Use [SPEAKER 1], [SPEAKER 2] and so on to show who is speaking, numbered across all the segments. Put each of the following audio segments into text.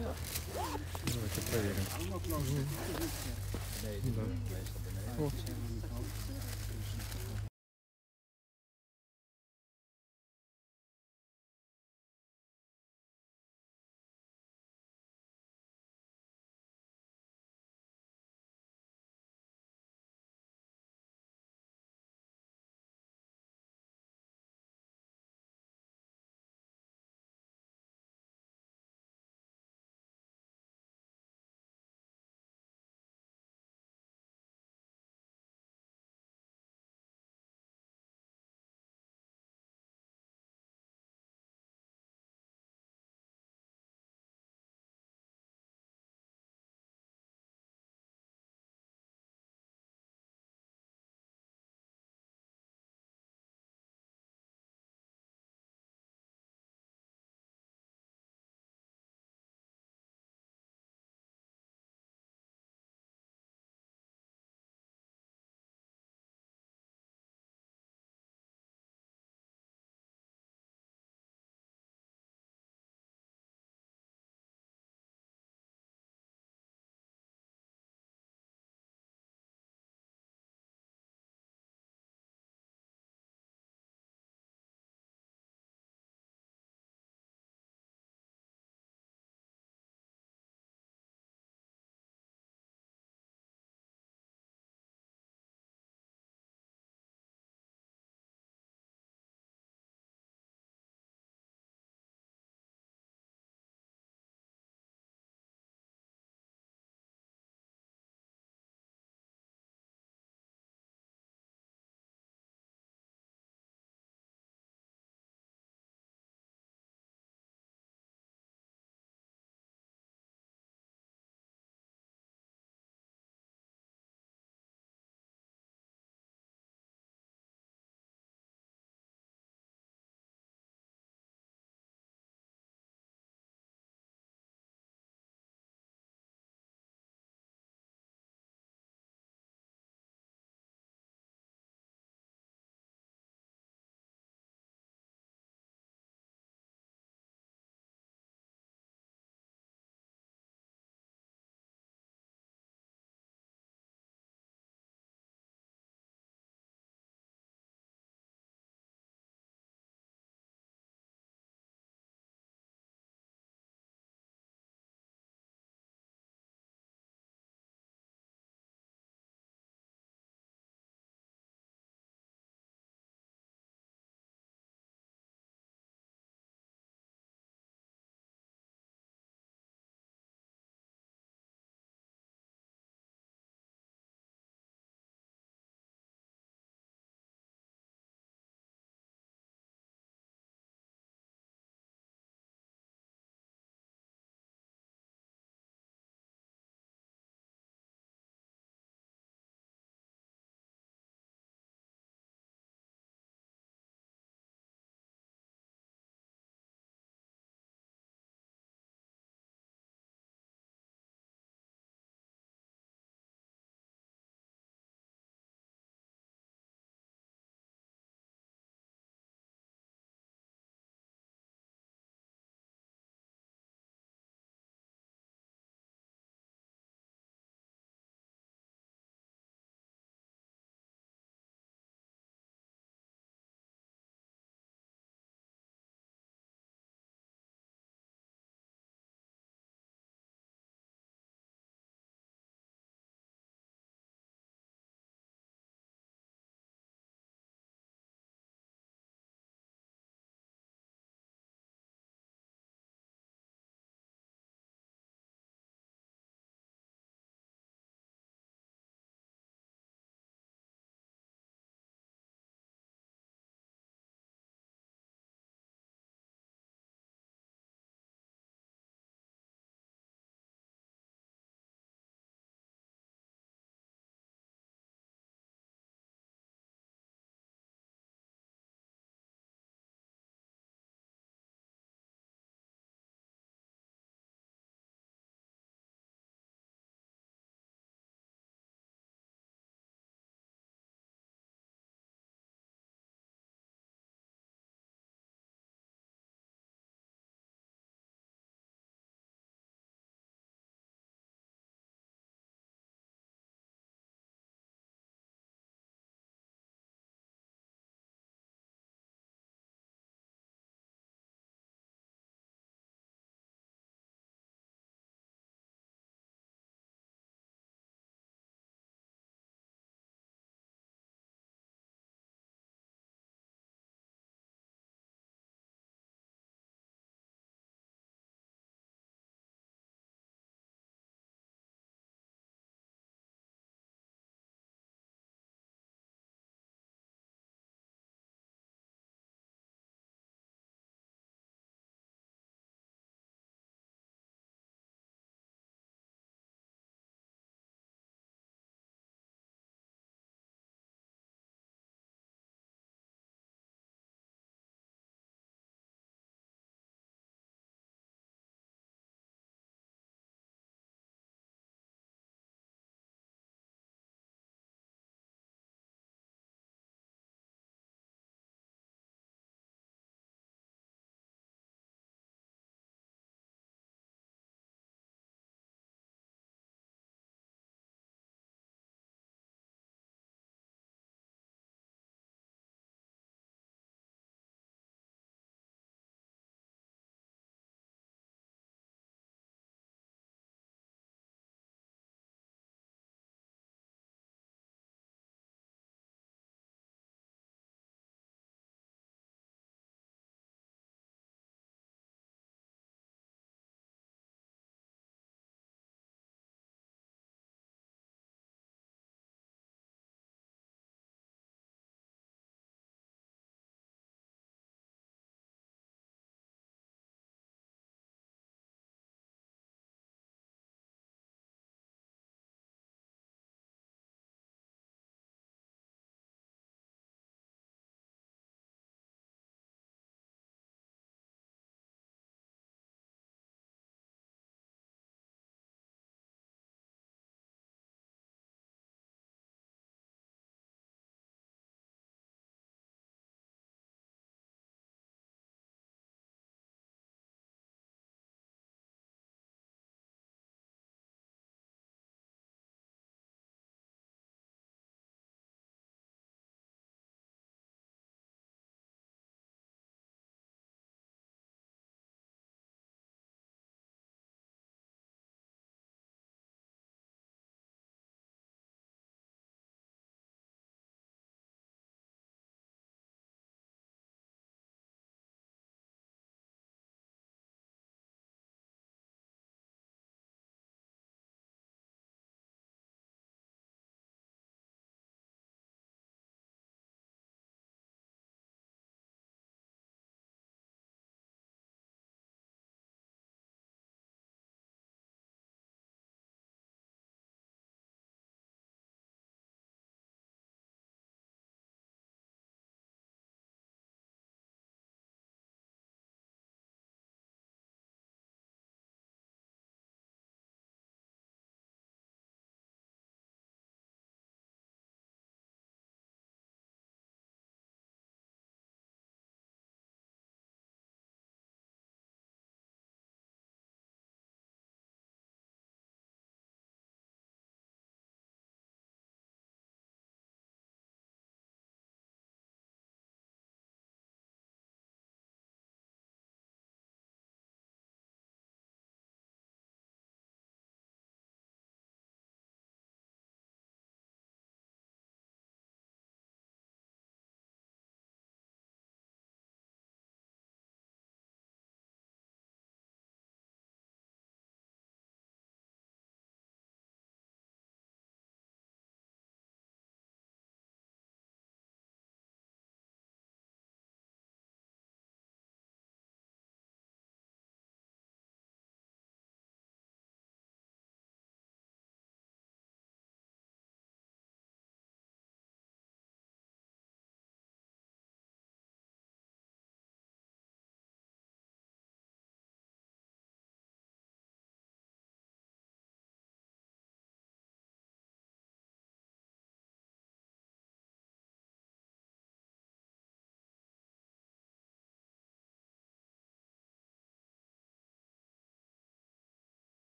[SPEAKER 1] Ja, Even proberen. Nee,
[SPEAKER 2] die meestal beneden.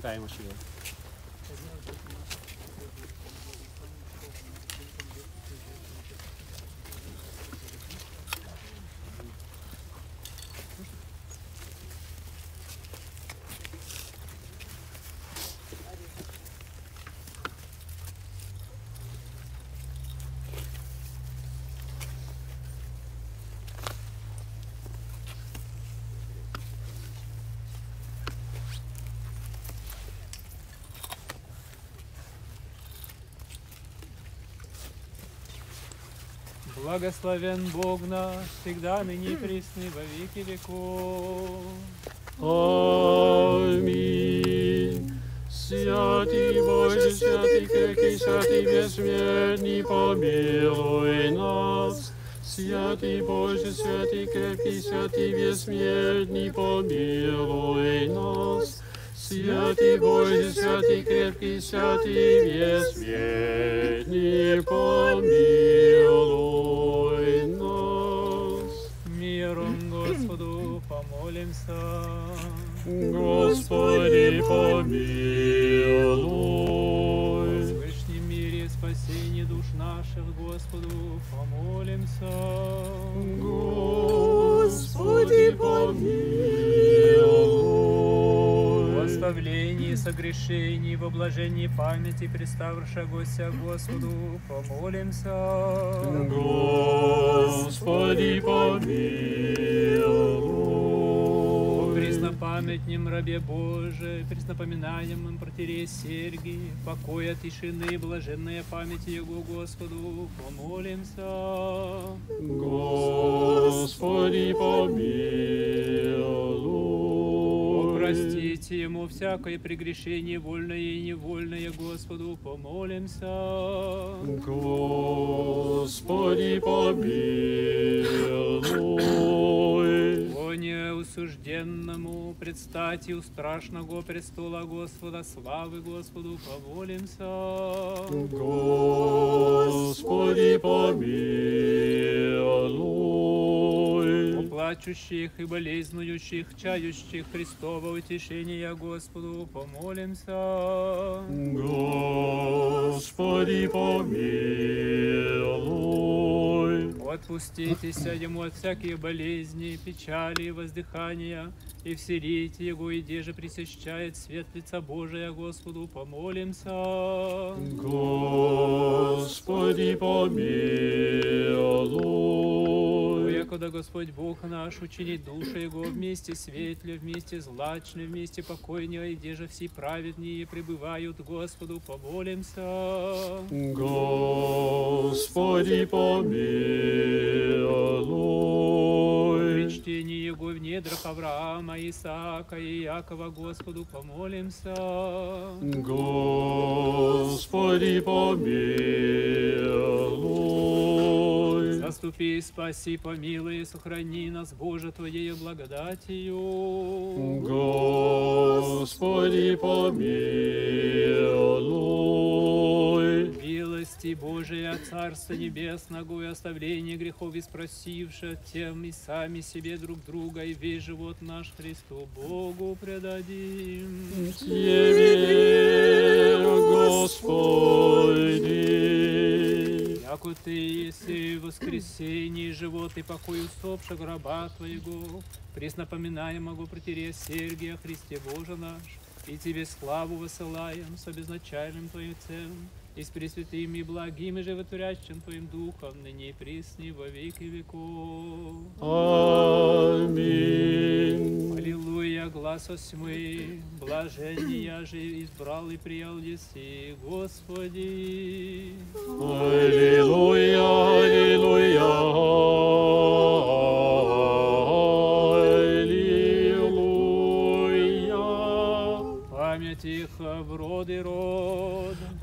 [SPEAKER 3] 不该我去 Благословен Бог наш, всегда ныне и во веки веков.
[SPEAKER 4] Аминь. Святый Боже, святый крепкий, святый бессмертный, помилуй нас. Святый Боже, святый крепкий, святый бессмертный, помилуй нас. Святый Боже, святый крепкий, святый бессмертный, помилуй Господи, помилуй.
[SPEAKER 3] Всевышнем мире и спасении душ наших Господу помолимся.
[SPEAKER 4] Господи, помилуй.
[SPEAKER 3] В оставлении согрешений, в облажении памяти представшегося Господу помолимся.
[SPEAKER 4] Господи, помилуй.
[SPEAKER 3] Преснопамятнем рабе Божие, преснопоминаемом протере Сергии, покоя, тишины, блаженная памяти Его Господу, помолимся.
[SPEAKER 4] Господи, помилуй.
[SPEAKER 3] Простите Ему всякое прегрешение, вольное и невольное, Господу, помолимся.
[SPEAKER 4] Господи, помилуй.
[SPEAKER 3] Неусужденному предстати у страшного престола Господа, славы Господу, помолимся.
[SPEAKER 4] Господи, помилуй.
[SPEAKER 3] плачущих и болезнующих, чающих Христова утешения Господу, помолимся.
[SPEAKER 4] Господи, помилуй.
[SPEAKER 3] Отпуститеся Ему от всяких болезней, печали и воздыхания, и вселите Его, и где же присещает свет лица Божия Господу, помолимся.
[SPEAKER 4] Господи, помилуй.
[SPEAKER 3] Якода Господь Бог наш учинит души Его вместе светле, вместе злачны, вместе покойнее, и где же все праведнее пребывают Господу, помолимся.
[SPEAKER 4] Господи, помилуй.
[SPEAKER 3] При чтении Его в недрах Авраама, Исаака и Якова Господу помолимся.
[SPEAKER 4] Господи, помилуй.
[SPEAKER 3] Заступи, спаси, помилуй, и сохрани нас, Боже, Твоею благодатью.
[SPEAKER 4] Господи, помилуй.
[SPEAKER 3] Милости Божия, Царства Небесного и оставление грехов испросивши от тем и сами себе друг друга, и весь живот наш Христу Богу предадим.
[SPEAKER 4] Тебе, Господи.
[SPEAKER 3] Яко Ты еси воскресение, живот и покой усопших гроба Твоего, преснопоминаемого протере Сергия Христе Боже наш, и Тебе славу высылаем с обезначальным Твоим Цем, и с пресвятым и благим и животворящим Твоим Духом, ныне и пресни во веки веков.
[SPEAKER 4] Аминь.
[SPEAKER 3] Аллилуйя, глаз осьмы, блажения же избрал и приял еси, Господи.
[SPEAKER 4] Аллилуйя, аллилуйя.
[SPEAKER 3] Память их в род и род.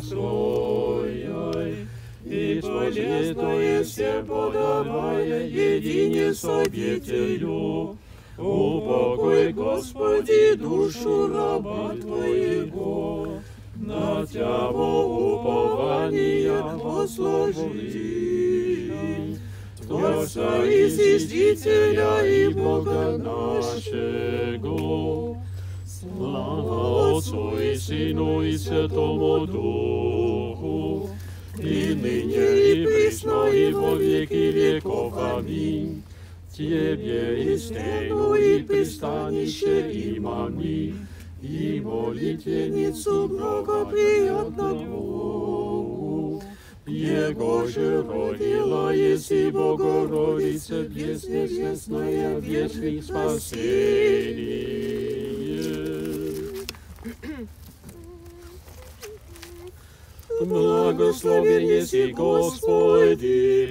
[SPEAKER 4] своей, и полезное всем подавая едине с обителю. Упокой, Господи, душу раба Твоего, на Тебя упование возложи. Творца и Зиждителя и Бога нашего, Отцу и Сыну и Святому Духу, и ныне и присно и во веки веков. Аминь. Тебе и стену, и пристанище, и мами, и молитвенницу благоприятно Богу. Его же родила, если Богородица, безвестная, вечный спасение. Благословен еси Господи,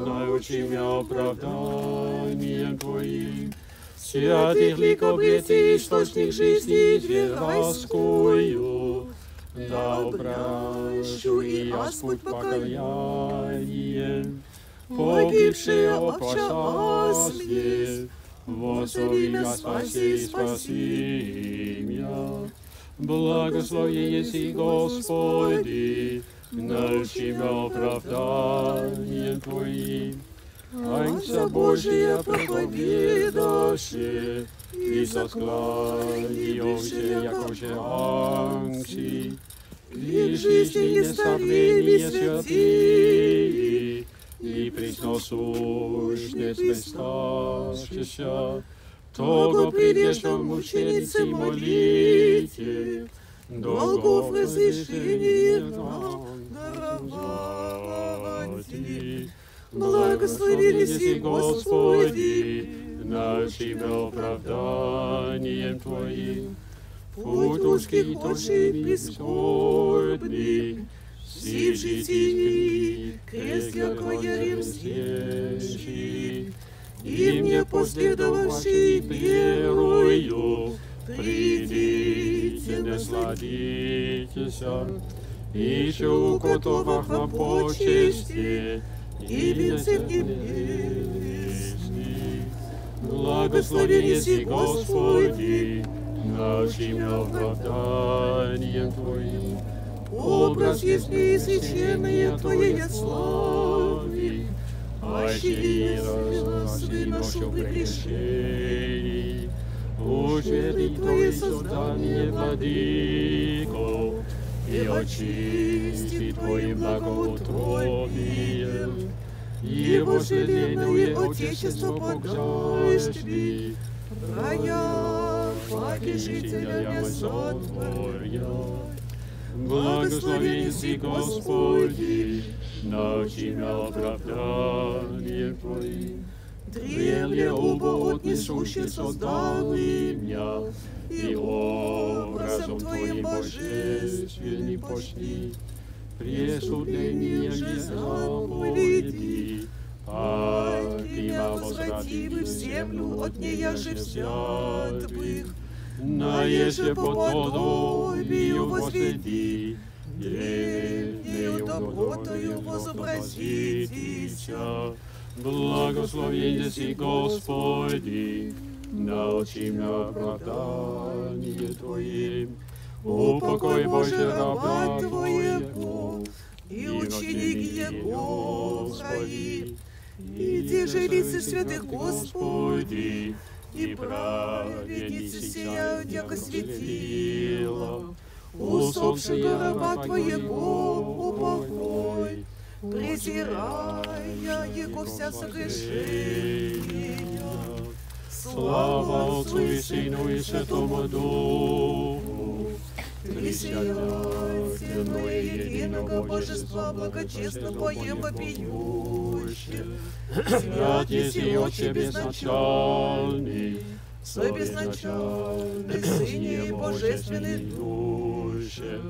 [SPEAKER 4] научи меня оправданием Твоим. Святых лик обрети, источник жизни вероскую. Да обращу и Господь покаянием, погибшие опасасли, Возови меня спаси, спаси меня. Благословен еси Господи, научи меня оправданием Твоим. Анца Божия проповедаше, и сосклонивши, якоже анкси, и жизни неставление святые, и присносущность престащища, того придешь в мученицы молите, долгов разрешение нам даровати. Благословили си Господи, нашим оправданием Твоим. Путь узкий, тоший, бескорбный, си в житии, крест яко ярим мне последовавший верою, придите, насладитесь, еще у котовах вам почести, и венцев небесный. Благословен еси Господи, нашим оправданием Твоим. Образ есть неиссеченные Твоей славы, Ощери нас и нашу прегрешений, Утверди Твои создание, Владыко, и очисти Твоим благоутробием, и вожделенное Отечество подальшви, рая, паки жителя сотворя. Благословен си Господи, научи меня оправданием Твоим. Древле оба отнесущие создал и меня, и образом Твоим божественный почти. Пресудление заповеди, а Тебя возвративы в землю от неяже святых, на еже по подобию возведи, древнею добротою возобразитеся. Благословен си Господи, научи меня оправдание Твоим. Упокой Боже раба Твоего, и ученик Его Свои, и держи лица святых Господи, и праведницы сияют, яко светило. Усопшего раба Твоего упокой, презирая Его вся согрешения. Слава Отцу и Сыну и Святому Духу, Пресвятенное единого Божества, благочестно поем вопиюще. Свят еси Отче безначальный, Собезначальный Сыне и Божественный Душе,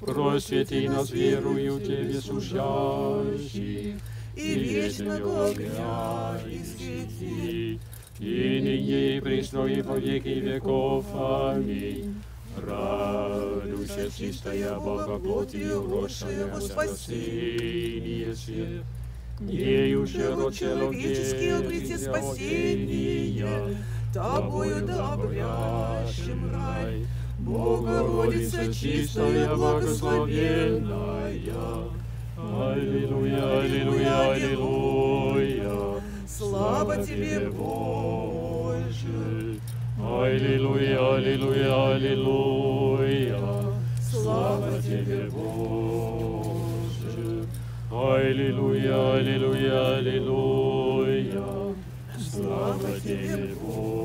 [SPEAKER 4] Просвети нас, верую Тебе служащих, и вечного огня извети, и ныне и присно и во веки веков. Аминь. Радуйся, чистая Бога плотью, росшая во спасение всех. Ею же род
[SPEAKER 2] человеческий обрести спасения, тобою да обрящем рай. Богородица чистая, благословенная,
[SPEAKER 4] Аллилуйя, аллилуйя, аллилуйя.
[SPEAKER 2] слава тебе, Боже.
[SPEAKER 4] Аллилуйя, аллилуйя, аллилуйя. Слава тебе, Боже. Аллилуйя, аллилуйя, аллилуйя. Слава тебе, Боже.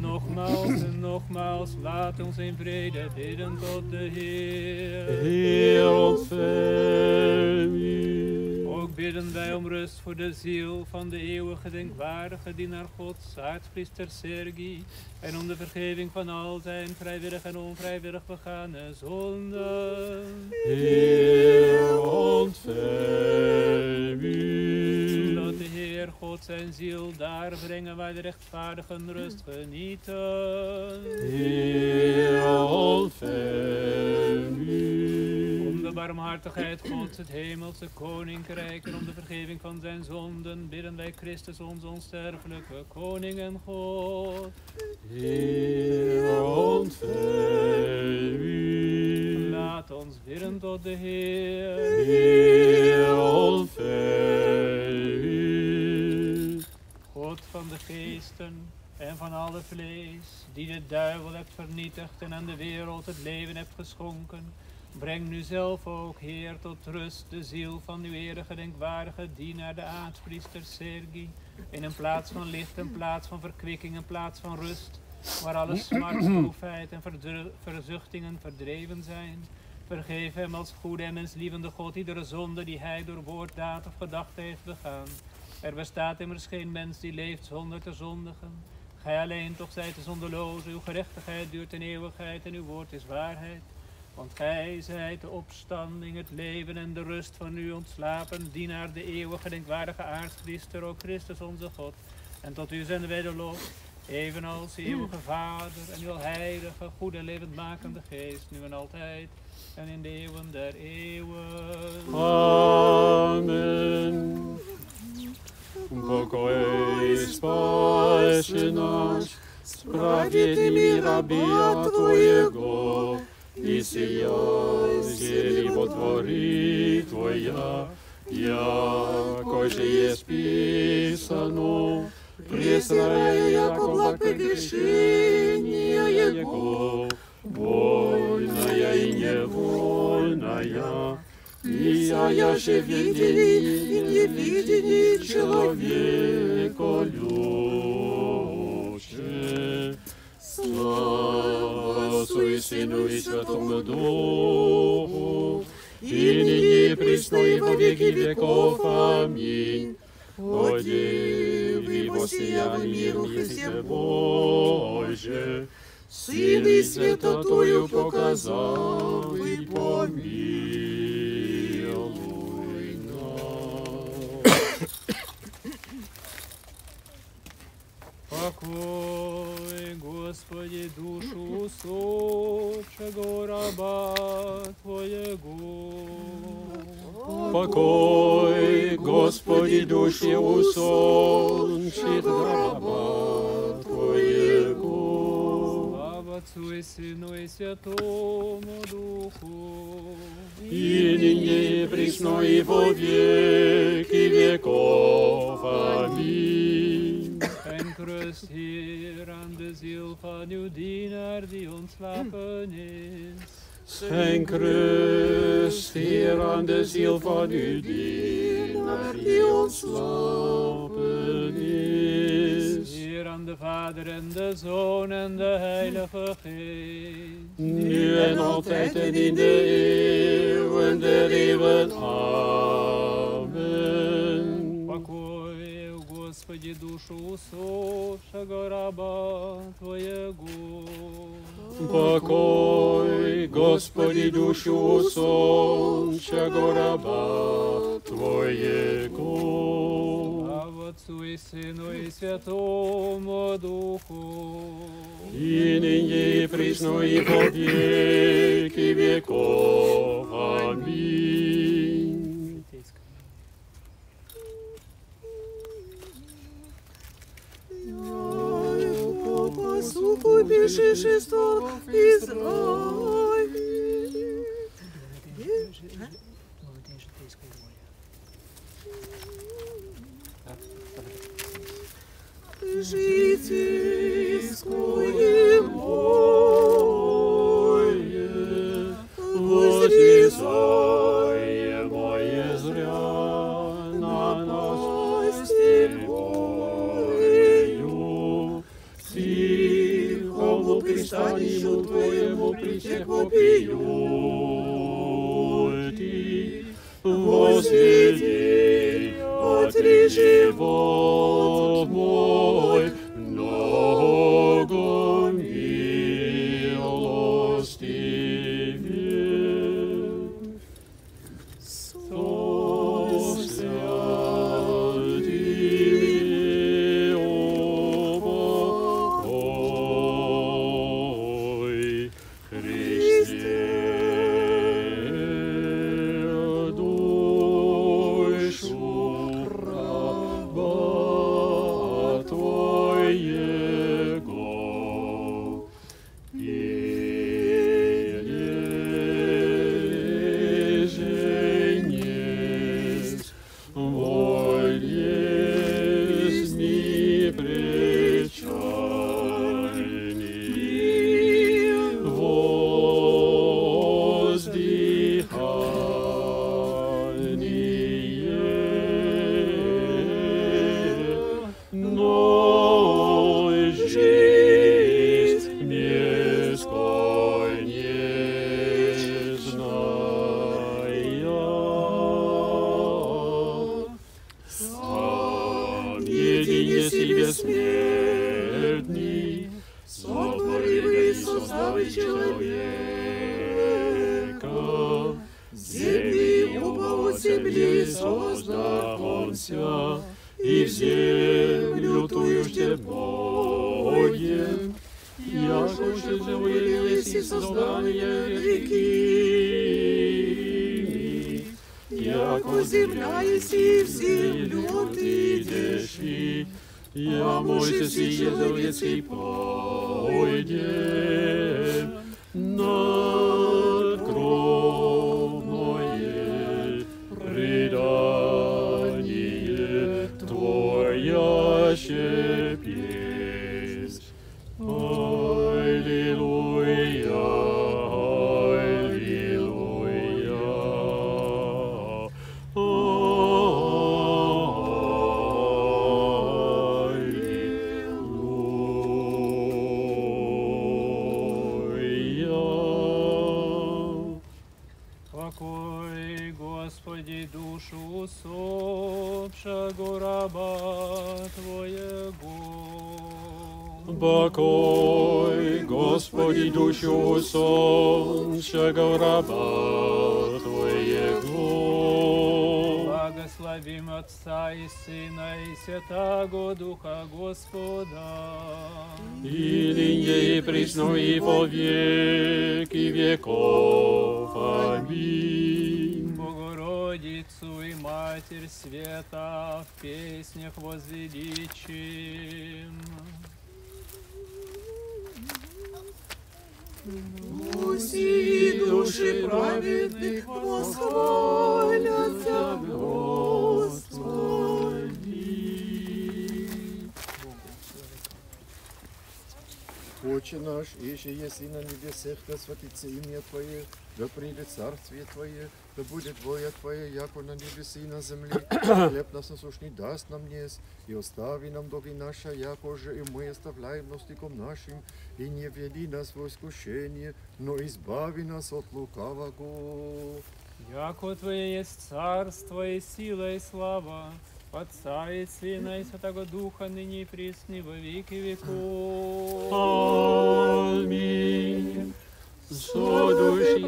[SPEAKER 3] Nogmaals en nogmaals, laat ons in vrede bidden tot de Heer.
[SPEAKER 4] Heer, ontvang u.
[SPEAKER 3] Ook bidden wij om rust voor de ziel van de eeuwige denkwaardige dienaar Gods, aartspriester Sergi, en om de vergeving van al zijn vrijwillig en onvrijwillig begane zonden.
[SPEAKER 4] Heer, ontvang u.
[SPEAKER 3] Zodat de Heer God zijn ziel daar brengen waar de rechtvaardigen rust genieten.
[SPEAKER 4] Heer, ontvang u.
[SPEAKER 3] Barmhartigheid Gods, het hemelse koninkrijk en om de vergeving van zijn zonden, bidden wij Christus, ons onsterfelijke koning en God.
[SPEAKER 4] Heer, ontvang u.
[SPEAKER 3] Laat ons bidden tot de Heer.
[SPEAKER 4] Heer, ontvang u.
[SPEAKER 3] God van de geesten en van alle vlees, die de duivel hebt vernietigd en aan de wereld het leven hebt geschonken, breng nu zelf ook, Heer, tot rust de ziel van uw eerige denkwaardige dienaar, de aartspriester Sergi, in een plaats van licht, een plaats van verkwikking, een plaats van rust, waar alle smart, droefheid en verzuchtingen verdreven zijn. Vergeef hem als goede en menslievende God iedere zonde die hij door woord, daad of gedachte heeft begaan. Er bestaat immers geen mens die leeft zonder te zondigen. Gij alleen toch zijt de zondeloze, uw gerechtigheid duurt in eeuwigheid en uw woord is waarheid. Want gij zijt de opstanding, het leven en de rust van u ontslapen, dienaar de eeuwige denkwaardige aartspriester, o Christus onze God. En tot u zenden wij de lof, evenals de eeuwige Vader en uw heilige, goede, levendmakende geest, nu en altijd en in de eeuwen der eeuwen.
[SPEAKER 4] Amen. Покой спаси наш, справедливый раба Твоего, И сия зелево твори Твоя, яко же есть писано, пресрая яко благ прегрешения Его, вольная и невольная, и я же видели и не видели человека любче. Слава Отцу и Сыну и Святому Духу, и ныне и присно и во веки веков. Аминь. О Деве, воссиял миру Христе Боже, Сына и святотою показал и помилуй нас.
[SPEAKER 3] Покой, Господи, душу усопшего раба Твоего.
[SPEAKER 4] Покой, Господи, душе усопших раба Твоего.
[SPEAKER 3] Слава Отцу и Сыну и Святому Духу.
[SPEAKER 4] И ныне и присно и во веки веков. Аминь.
[SPEAKER 3] Rust hier aan de ziel van uw dienaar die ontslapen is.
[SPEAKER 4] Schenk rust, Heer, aan de ziel van uw dienaar die ontslapen is.
[SPEAKER 3] Heer aan de Vader en de Zoon en de Heilige Geest.
[SPEAKER 4] Nu en altijd en in de eeuwen der eeuwen. Amen.
[SPEAKER 3] Господи, душу усопшего раба Твоего.
[SPEAKER 4] Покой, Господи, душу усопшего раба Твоего.
[SPEAKER 3] Слава Отцу и Сыну и Святому Духу.
[SPEAKER 2] И ныне и присно и веки
[SPEAKER 4] пешешество Израиль.
[SPEAKER 2] Земля есть и в землю ты идешь, я Моисес и человецкий пойдем. Над
[SPEAKER 3] Покой, Господи, душу
[SPEAKER 2] соншего раба Твоего.
[SPEAKER 3] Благословим Отца и Сына и Святаго Духа Господа.
[SPEAKER 2] И ныне и присно и во веки веков. Аминь.
[SPEAKER 3] Богородицу и Матерь Света в песнях возвеличим.
[SPEAKER 4] Пусть души праведных восхвалятся в
[SPEAKER 5] Отче наш, иже еси на небесах, да святится имя Твое, да придет царствие Твое, да будет воля Твоя, яко на небеси и на земле. Хлеб нас насущный даст нам днес, и остави нам долги наша, яко же и мы оставляем ностиком нашим, и не веди нас в искушение, но избави нас от лукавого.
[SPEAKER 3] Яко Твое есть царство и сила и слава, Отца и Сына и Святого Духа, ныне и присно и во веки веков.
[SPEAKER 2] Аминь. Со души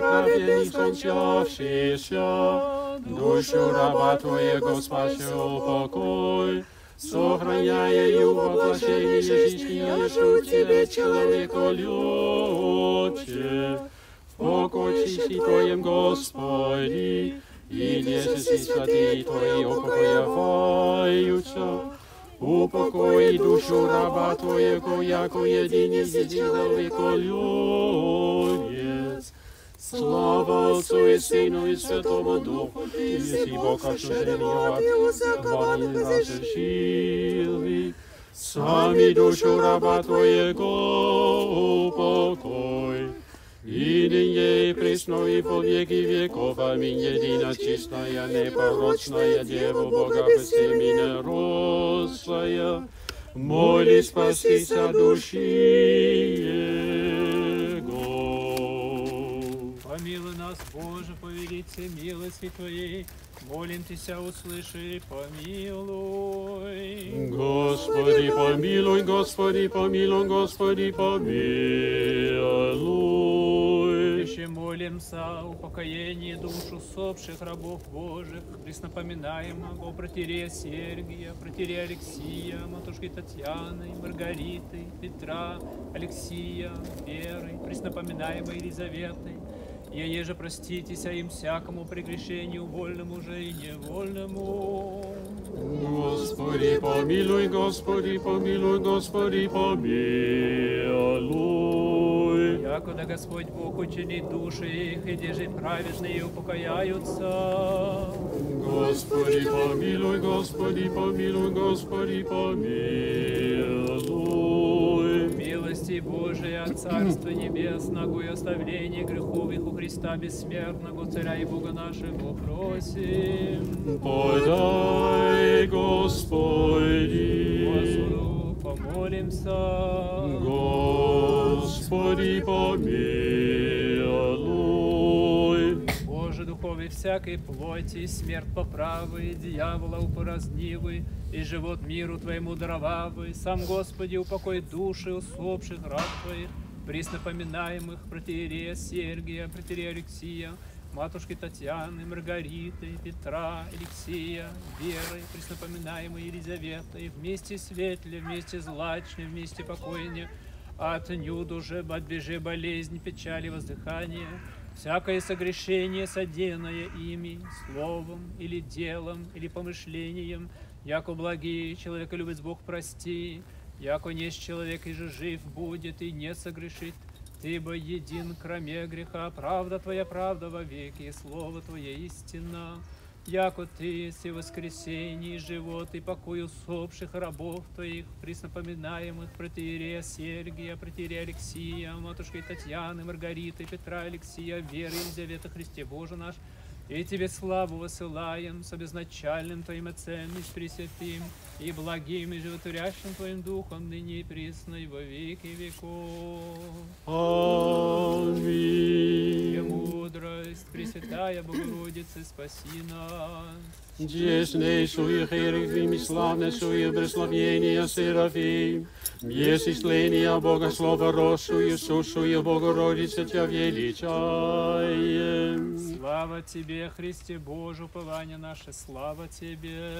[SPEAKER 2] скончавшийся, душу раба Твоего спаси упокой,
[SPEAKER 4] сохраняя ее воплощение жизни, у Тебя, человека любче, в покочище Твоем, Господи, и десять святые Твои упокояваются, упокои душу раба Твоего, яко единый человека любец. Слава Отцу и Сыну и Святому Духу, и си Бог отчуждению от хвали нашей силы. Сами душу раба Твоего упокой. И ныне и пресно и по веки веков. Аминь. Едино чистая, непорочная Дева Бога всемина рослая, моли спастися души Его.
[SPEAKER 3] Помилуй нас, Боже, по велице милости Твоей, молим Тися, услыши, помилуй.
[SPEAKER 4] Господи, помилуй, Господи, помилуй, Господи, помилуй.
[SPEAKER 3] Еще молимся о упокоении душ усопших рабов Божьих, преснопоминаем о протере Сергия, протере Алексия, матушки Татьяны, Маргариты, Петра, Алексия, Веры, преснопоминаемой Елизаветы, и еже проститесь им всякому прегрешению, вольному же и невольному.
[SPEAKER 4] Господи, помилуй, Господи, помилуй, Господи, помилуй.
[SPEAKER 3] Якода Господь Бог учинит души их, и деже праведные упокояются.
[SPEAKER 4] Господи, помилуй, Господи, помилуй, Господи, помилуй.
[SPEAKER 3] Милости Божия, Царство Небесного и оставление грехов их у Христа Бессмертного, Царя и Бога нашего просим.
[SPEAKER 4] Подай, Господи,
[SPEAKER 3] Господу помолимся.
[SPEAKER 4] Господи, помилуй.
[SPEAKER 3] Боже, духове всякой плоти, смерть поправы, дьявола упоразднивы, и живот миру Твоему даровавы. Сам, Господи, упокой души усопших раб Твоих, приснапоминаемых протеерея Сергия, протеерея Алексия, матушки Татьяны, Маргариты, Петра, Алексея, Веры, преснопоминаемой Елизаветы, вместе светле, вместе злачне, вместе покойне, отнюдь уже отбежи болезнь, печали, воздыхание, всякое согрешение, содеянное ими, словом или делом, или помышлением, яко благие человека любит Бог прости, яко несть человек и же жив будет и не согрешит, ты бы един, кроме греха, правда Твоя правда во веки, Слово Твое истина. Яко Ты, все воскресенье, и живот и покой усопших рабов Твоих, приснапоминаемых протеерея Сергия, протеерея Алексия, матушкой Татьяны, Маргариты, Петра, Алексия, Веры, Елизавета, Христе Боже наш, и Тебе славу высылаем с обезначальным Твоим Отцем и с Пресвятым, и благим и животворящим Твоим Духом, ныне и присно, и во веки веков. И
[SPEAKER 4] Аминь.
[SPEAKER 3] мудрость, Пресвятая Богородица, спаси нас.
[SPEAKER 4] Честнейшую Херувим и славнейшую благословение Серафим, есть исцеление Бога Слова росшую, сущую Богородица Тебя величаем.
[SPEAKER 3] Слава Тебе, Христе Боже, упование наше, слава Тебе.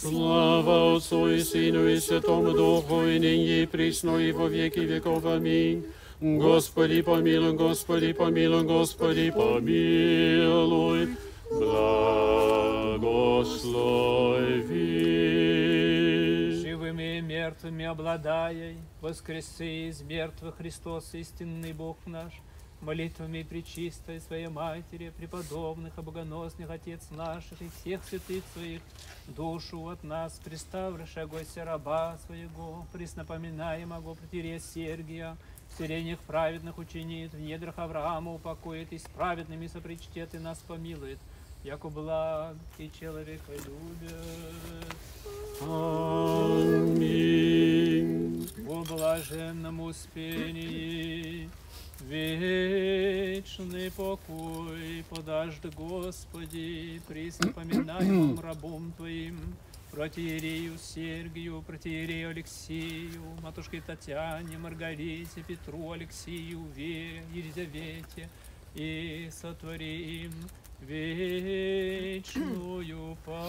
[SPEAKER 4] Слава Отцу и Сыну и Святому Духу, и ныне и присно, и во веки веков. Аминь. Господи, помилуй, Господи, помилуй, Господи, помилуй. Благослови.
[SPEAKER 3] Живыми и мертвыми обладая, воскреси из мертвых Христос, истинный Бог наш, молитвами Пречистой Своей Матери, преподобных, обогоносных Отец наших и всех святых Своих, душу от нас, приставшего гостя раба Своего, приснапоминаемого протере Сергия, в сиренях праведных учинит, в недрах Авраама упокоит, и с праведными сопричтет, и нас помилует, яко благ и человека любит.
[SPEAKER 4] Аминь.
[SPEAKER 3] Во блаженном успении вечный покой подажды Господи, приснапоминаемым рабом Твоим, протиерею Сергию, протиерею Алексею, матушке Татьяне, Маргарите, Петру, Алексею, Вере, Елизавете, и сотворим вечную память.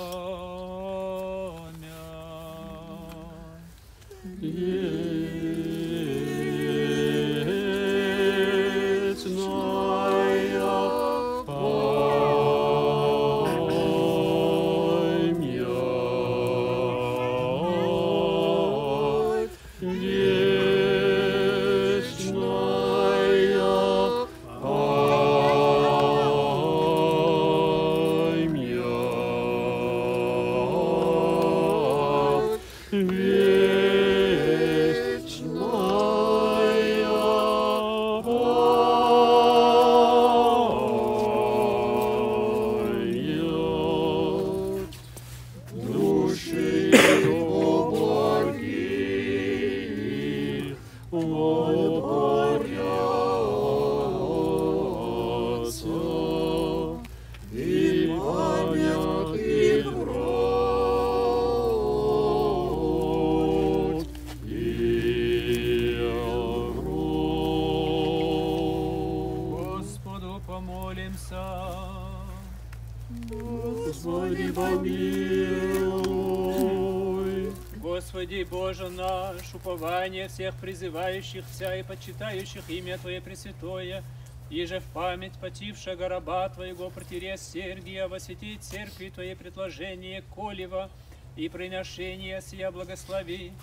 [SPEAKER 3] Упование всех призывающихся и почитающих имя Твое Пресвятое, и же в память потившего раба Твоего протеря Сергия восветить церкви Твоей предложение Колева и приношение сия благослови,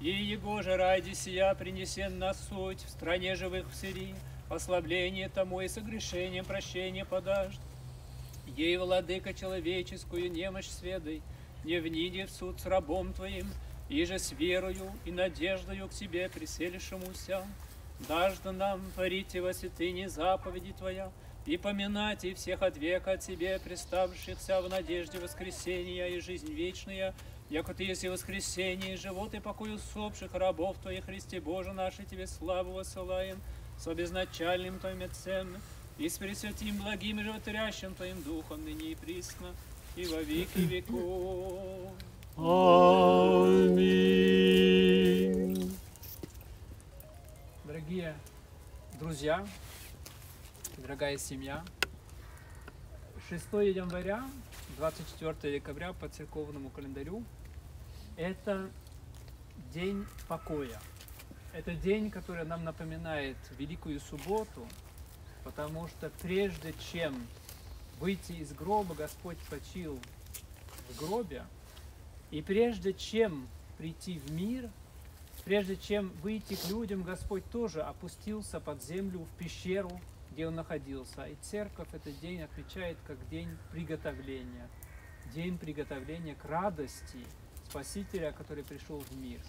[SPEAKER 3] и Его же ради сия принесен на суть в стране живых в Сирии, ослабление тому и согрешением прощения подашь. Ей, владыка, человеческую немощь сведай, не вниди в суд с рабом твоим, и же с верою и надеждою к тебе приселишемуся. Дажда нам творите во святыне заповеди Твоя, и поминать и всех от века от Тебе, приставшихся в надежде воскресения и жизнь вечная, яко Ты есть и воскресение, и живот и покой усопших рабов Твоих, Христе Боже наши, Тебе славу высылаем, с обезначальным Твоим Отцем, и с Пресвятым благим и животворящим Твоим Духом, ныне и присно, и во веки веков.
[SPEAKER 2] Аминь.
[SPEAKER 3] Дорогие друзья, дорогая семья, 6 января, 24 декабря по церковному календарю – это день покоя. Это день, который нам напоминает Великую Субботу, потому что прежде чем выйти из гроба, Господь почил в гробе, и прежде чем прийти в мир, прежде чем выйти к людям, Господь тоже опустился под землю в пещеру, где он находился. И церковь этот день отмечает как день приготовления, день приготовления к радости Спасителя, который пришел в мир.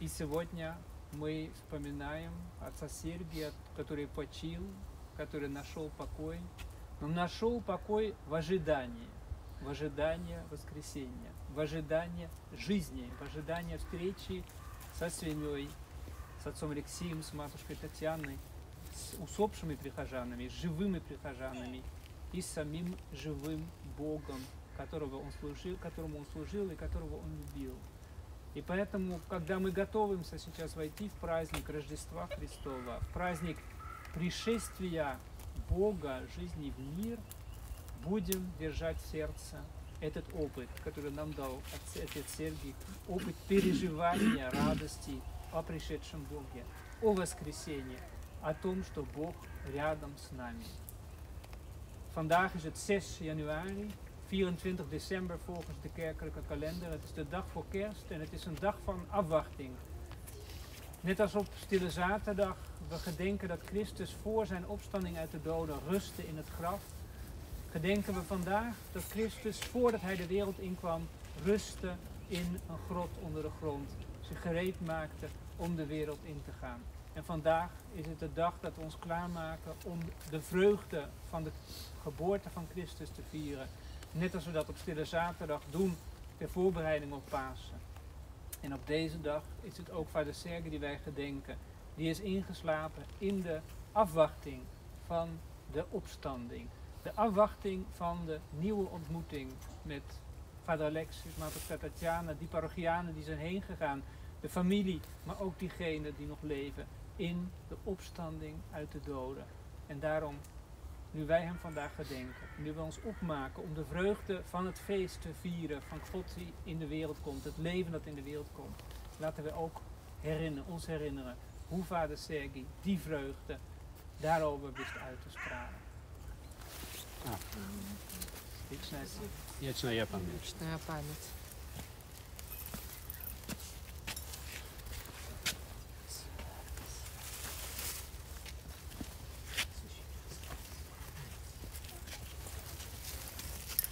[SPEAKER 3] И сегодня мы вспоминаем отца Сергия, который почил, который нашел покой. Но нашел покой в ожидании, в ожидании воскресения, в ожидании жизни, в ожидании встречи со свиньей, с отцом Алексеем, с матушкой Татьяной, с усопшими прихожанами, с живыми прихожанами и с самим живым Богом, которого он служил, которому он служил и которого он любил. И поэтому, когда мы готовимся сейчас войти в праздник Рождества Христова, в праздник пришествия Бога, жизни в мир, будем держать в сердце этот опыт, который нам дал отец Сергий, опыт переживания радости о пришедшем Боге, о воскресении, о том, что Бог рядом с нами. Vandaag is het 6 januari, 24 december volgens de kerkelijke kalender. Het is de dag voor kerst en het is een dag van afwachting. Net als op Stille Zaterdag we gedenken dat Christus voor zijn opstanding uit de doden rustte in het graf, gedenken we vandaag dat Christus voordat hij de wereld inkwam, rustte in een grot onder de grond, zich gereed maakte om de wereld in te gaan. En vandaag is het de dag dat we ons klaarmaken om de vreugde van de geboorte van Christus te vieren. Net als we dat op Stille Zaterdag doen ter voorbereiding op Pasen. En op deze dag is het ook Vader Serge die wij gedenken. Die is ingeslapen in de afwachting van de opstanding. De afwachting van de nieuwe ontmoeting met Vader Alexis, Mater Tatjana, die parochianen die zijn heen gegaan. De familie, maar ook diegenen die nog leven in de opstanding uit de doden. En daarom nu wij hem vandaag gedenken, nu we ons opmaken om de vreugde van het feest te vieren, van God die in de wereld komt, het leven dat in de wereld komt, laten we ook herinneren, ons herinneren hoe vader Sergi die vreugde daarover wist uit te stralen.
[SPEAKER 2] Ah.
[SPEAKER 3] Snij
[SPEAKER 2] Wieczna ja pamięć.
[SPEAKER 4] Вечная память.